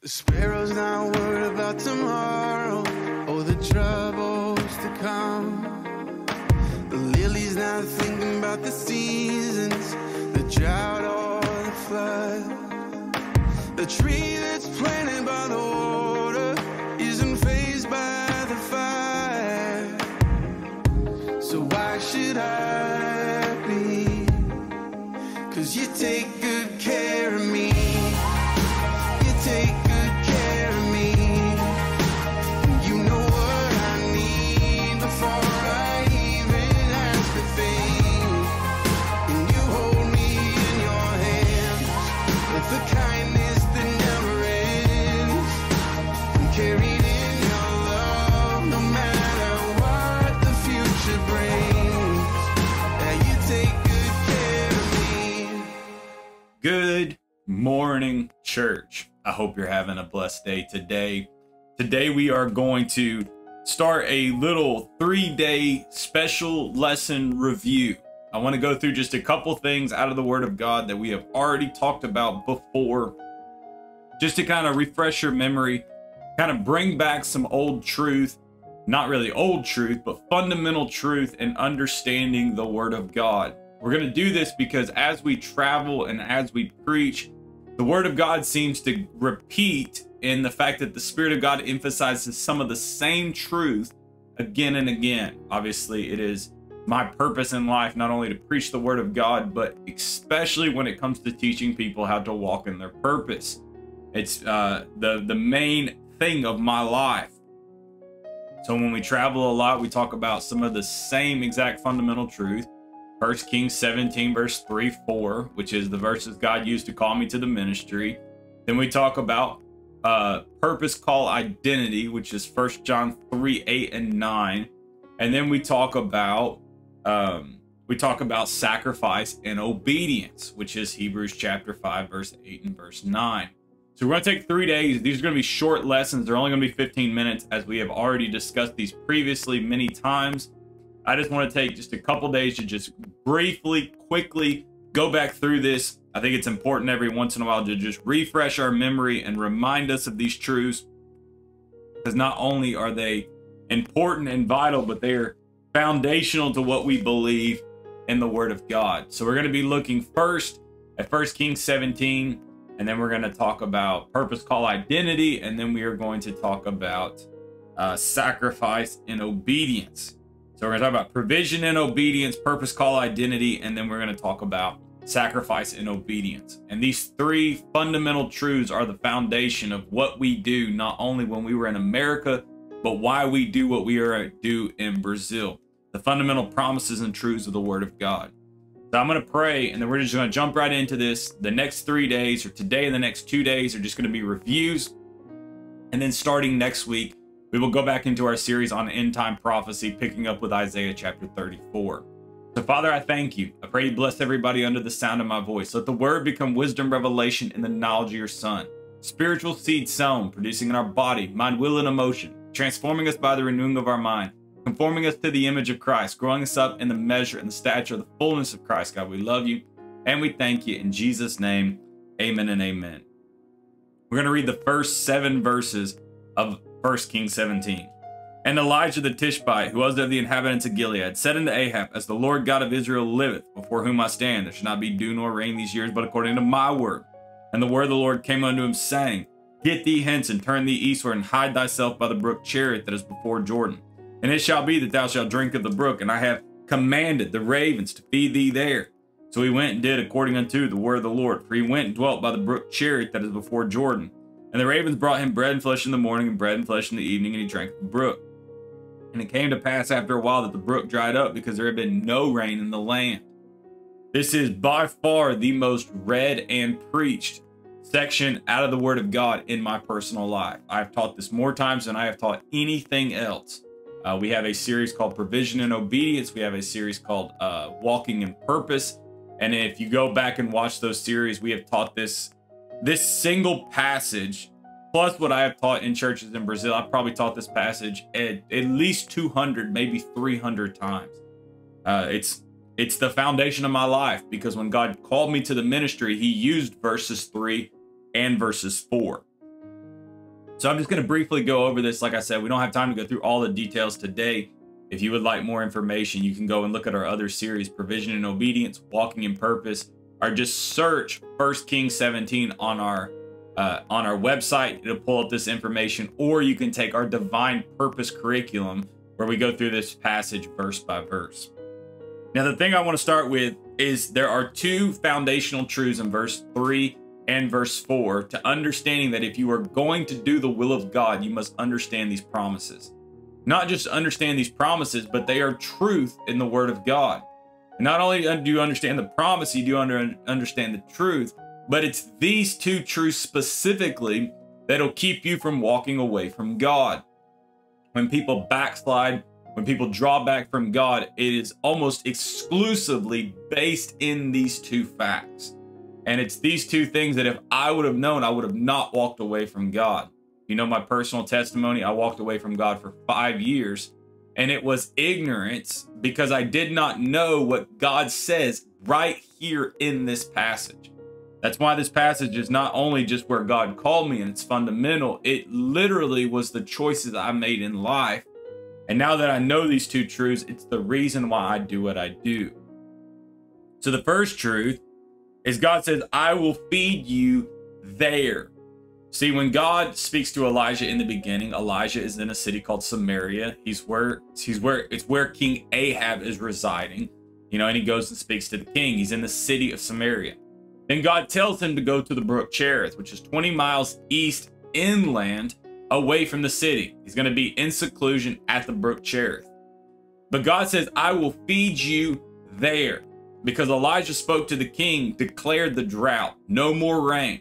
The sparrow's not worried about tomorrow or the troubles to come. The lily's not thinking about the seasons, the drought or the flood. The tree that's planted by the water isn't fazed by the fire. So why should I be? Cause you take good care morning, church. I hope you're having a blessed day today. Today, we are going to start a little three day special lesson review. I want to go through just a couple things out of the Word of God that we have already talked about before, just to kind of refresh your memory, kind of bring back some old truth, not really old truth, but fundamental truth and understanding the Word of God. We're going to do this because as we travel and as we preach, the Word of God seems to repeat in the fact that the Spirit of God emphasizes some of the same truth again and again. Obviously, it is my purpose in life not only to preach the Word of God, but especially when it comes to teaching people how to walk in their purpose. It's uh, the the main thing of my life. So when we travel a lot, we talk about some of the same exact fundamental truth. First Kings 17, verse 3, 4, which is the verses God used to call me to the ministry. Then we talk about uh, purpose call identity, which is First John 3, 8, and 9. And then we talk about um, we talk about sacrifice and obedience, which is Hebrews chapter 5, verse 8 and verse 9. So we're going to take three days. These are going to be short lessons. They're only going to be 15 minutes, as we have already discussed these previously many times. I just want to take just a couple days to just briefly, quickly go back through this. I think it's important every once in a while to just refresh our memory and remind us of these truths. Because not only are they important and vital, but they are foundational to what we believe in the Word of God. So we're going to be looking first at 1 Kings 17, and then we're going to talk about purpose call identity, and then we are going to talk about uh, sacrifice and obedience. So we're going to talk about provision and obedience, purpose call identity, and then we're going to talk about sacrifice and obedience. And these three fundamental truths are the foundation of what we do, not only when we were in America, but why we do what we are do in Brazil. The fundamental promises and truths of the Word of God. So I'm going to pray, and then we're just going to jump right into this. The next three days, or today and the next two days, are just going to be reviews. And then starting next week, we will go back into our series on end time prophecy, picking up with Isaiah chapter 34. So, Father, I thank you. I pray you bless everybody under the sound of my voice. Let the word become wisdom, revelation, and the knowledge of your Son. Spiritual seed sown, producing in our body, mind, will, and emotion, transforming us by the renewing of our mind, conforming us to the image of Christ, growing us up in the measure and the stature of the fullness of Christ. God, we love you and we thank you. In Jesus' name, amen and amen. We're going to read the first seven verses of 1 Kings 17. And Elijah the Tishbite, who was of the inhabitants of Gilead, said unto Ahab, As the Lord God of Israel liveth, before whom I stand, there shall not be dew nor rain these years, but according to my word. And the word of the Lord came unto him, saying, Get thee hence, and turn thee eastward, and hide thyself by the brook Cherith that is before Jordan. And it shall be that thou shalt drink of the brook, and I have commanded the ravens to feed thee there. So he went and did according unto the word of the Lord, for he went and dwelt by the brook Cherith that is before Jordan. And the ravens brought him bread and flesh in the morning, and bread and flesh in the evening, and he drank the brook. And it came to pass after a while that the brook dried up because there had been no rain in the land. This is by far the most read and preached section out of the Word of God in my personal life. I've taught this more times than I have taught anything else. Uh, we have a series called Provision and Obedience. We have a series called uh, Walking in Purpose. And if you go back and watch those series, we have taught this this single passage plus what I have taught in churches in Brazil. I've probably taught this passage at, at least 200, maybe 300 times. Uh, it's it's the foundation of my life because when God called me to the ministry, He used verses three and verses four. So I'm just going to briefly go over this. Like I said, we don't have time to go through all the details today. If you would like more information, you can go and look at our other series, Provision and Obedience, Walking in Purpose, or just search First Kings 17 on our uh, on our website. It'll pull up this information, or you can take our Divine Purpose curriculum where we go through this passage verse by verse. Now, the thing I want to start with is there are two foundational truths in verse 3 and verse 4 to understanding that if you are going to do the will of God, you must understand these promises. Not just understand these promises, but they are truth in the Word of God. Not only do you understand the promise, you do under, understand the truth, but it's these two truths specifically that'll keep you from walking away from God. When people backslide, when people draw back from God, it is almost exclusively based in these two facts. And it's these two things that if I would have known, I would have not walked away from God. You know, my personal testimony, I walked away from God for five years, and it was ignorance because I did not know what God says right here in this passage. That's why this passage is not only just where God called me and it's fundamental, it literally was the choices I made in life. And now that I know these two truths, it's the reason why I do what I do. So the first truth is God says, I will feed you there. See, when God speaks to Elijah in the beginning, Elijah is in a city called Samaria. He's where he's where it's where King Ahab is residing. You know, and he goes and speaks to the king. He's in the city of Samaria. Then God tells him to go to the brook Cherith, which is 20 miles east inland away from the city. He's going to be in seclusion at the brook Cherith. But God says, I will feed you there because Elijah spoke to the king, declared the drought, no more rain.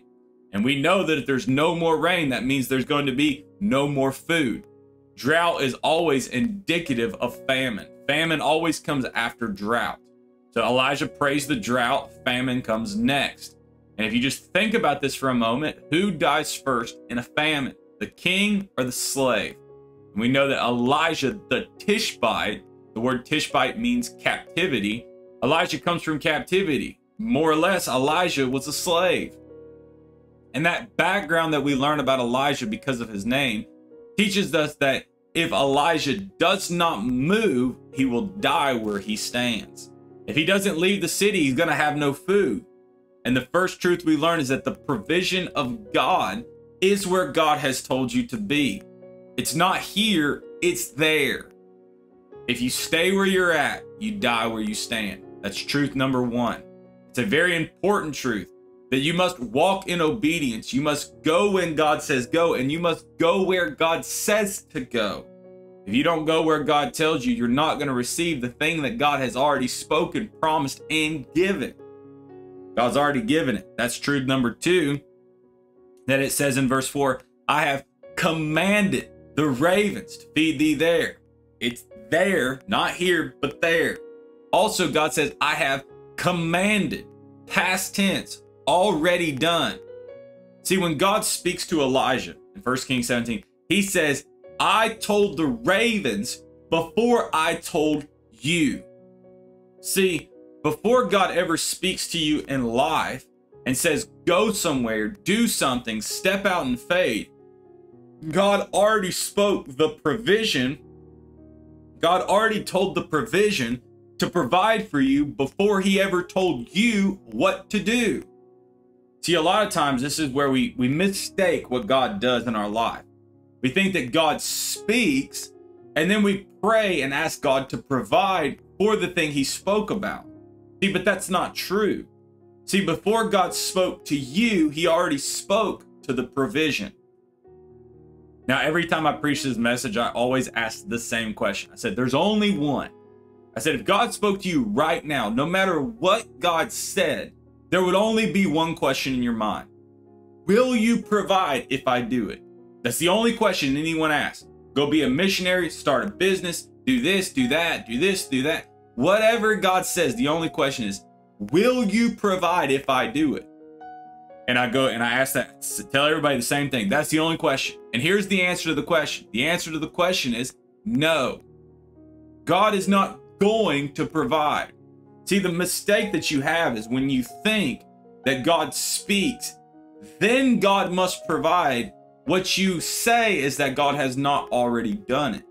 And we know that if there's no more rain, that means there's going to be no more food. Drought is always indicative of famine. Famine always comes after drought. So Elijah prays the drought, famine comes next. And if you just think about this for a moment, who dies first in a famine? The king or the slave? And we know that Elijah, the Tishbite, the word Tishbite means captivity. Elijah comes from captivity. More or less, Elijah was a slave. And that background that we learn about Elijah because of his name teaches us that if Elijah does not move, he will die where he stands. If he doesn't leave the city, he's going to have no food. And the first truth we learn is that the provision of God is where God has told you to be. It's not here, it's there. If you stay where you're at, you die where you stand. That's truth number one. It's a very important truth that you must walk in obedience. You must go when God says go, and you must go where God says to go. If you don't go where God tells you, you're not going to receive the thing that God has already spoken, promised, and given. God's already given it. That's truth number two. That it says in verse four, I have commanded the ravens to feed thee there. It's there, not here, but there. Also, God says, I have commanded, past tense, already done. See, when God speaks to Elijah in 1 Kings 17, he says, I told the ravens before I told you. See, before God ever speaks to you in life and says, go somewhere, do something, step out in faith, God already spoke the provision. God already told the provision to provide for you before he ever told you what to do. See, a lot of times this is where we, we mistake what God does in our life. We think that God speaks and then we pray and ask God to provide for the thing he spoke about. See, but that's not true. See, before God spoke to you, he already spoke to the provision. Now, every time I preach this message, I always ask the same question. I said, There's only one. I said, If God spoke to you right now, no matter what God said, there would only be one question in your mind Will you provide if I do it? That's the only question anyone asks. Go be a missionary, start a business, do this, do that, do this, do that. Whatever God says, the only question is, Will you provide if I do it? And I go and I ask that, tell everybody the same thing. That's the only question. And here's the answer to the question the answer to the question is no. God is not going to provide. See, the mistake that you have is when you think that God speaks, then God must provide. What you say is that God has not already done it.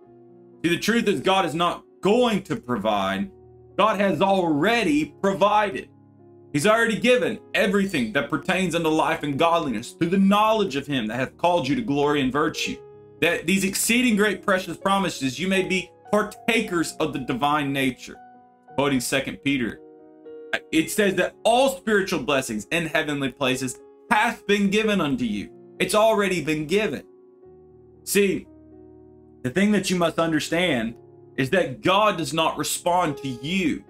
See, the truth is, God is not going to provide, God has already provided. He's already given everything that pertains unto life and godliness through the knowledge of Him that hath called you to glory and virtue. That these exceeding great precious promises you may be partakers of the divine nature. Quoting Second Peter, it says that all spiritual blessings in heavenly places hath been given unto you. It's already been given. See, the thing that you must understand is that God does not respond to you.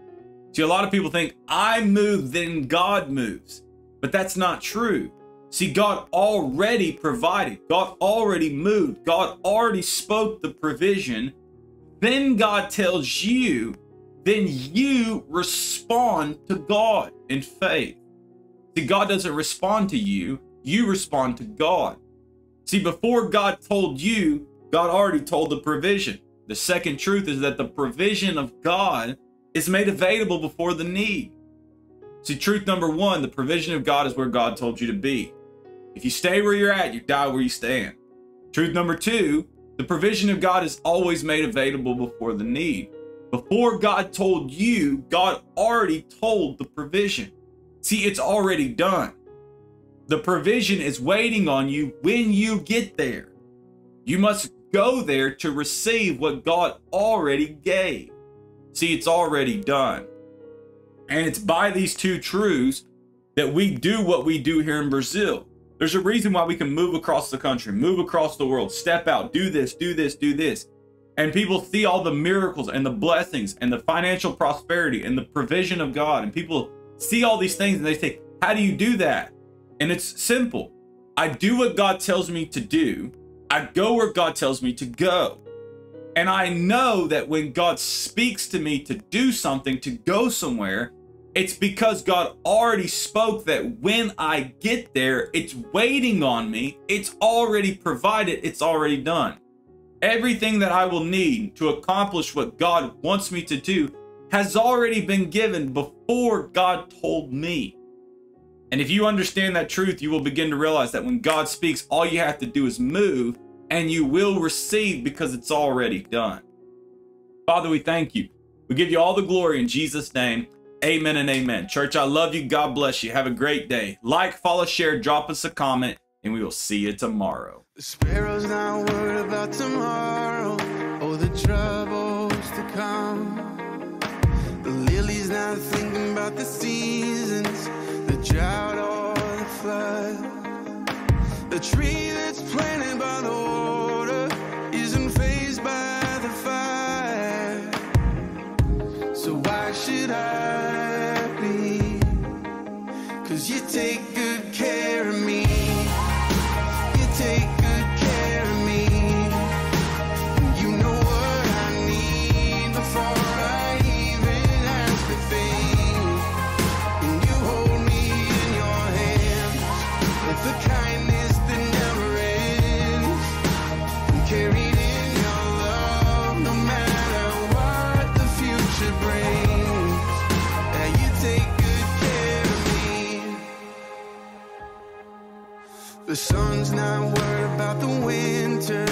See, a lot of people think I move, then God moves. But that's not true. See, God already provided, God already moved, God already spoke the provision. Then God tells you, then you respond to God in faith. See, God doesn't respond to you, you respond to God. See, before God told you, God already told the provision. The second truth is that the provision of God is made available before the need. See, truth number one, the provision of God is where God told you to be. If you stay where you're at, you die where you stand. Truth number two, the provision of God is always made available before the need. Before God told you, God already told the provision. See, it's already done. The provision is waiting on you when you get there. You must go there to receive what God already gave. See, it's already done. And it's by these two truths that we do what we do here in Brazil. There's a reason why we can move across the country, move across the world, step out, do this, do this, do this. And people see all the miracles and the blessings and the financial prosperity and the provision of God. And people see all these things and they say, How do you do that? And it's simple. I do what God tells me to do I go where God tells me to go. And I know that when God speaks to me to do something, to go somewhere, it's because God already spoke that when I get there, it's waiting on me. It's already provided. It's already done. Everything that I will need to accomplish what God wants me to do has already been given before God told me. And if you understand that truth, you will begin to realize that when God speaks, all you have to do is move and you will receive because it's already done. Father, we thank you. We give you all the glory in Jesus' name. Amen and amen. Church, I love you. God bless you. Have a great day. Like, follow, share, drop us a comment, and we will see you tomorrow. The sparrow's not worried about tomorrow or the troubles to come. The lily's not thinking about the seasons, the drought or the flood. The tree that's planted by the water isn't fazed by the fire. So why should I be? Cause you take The sun's not worried about the winter.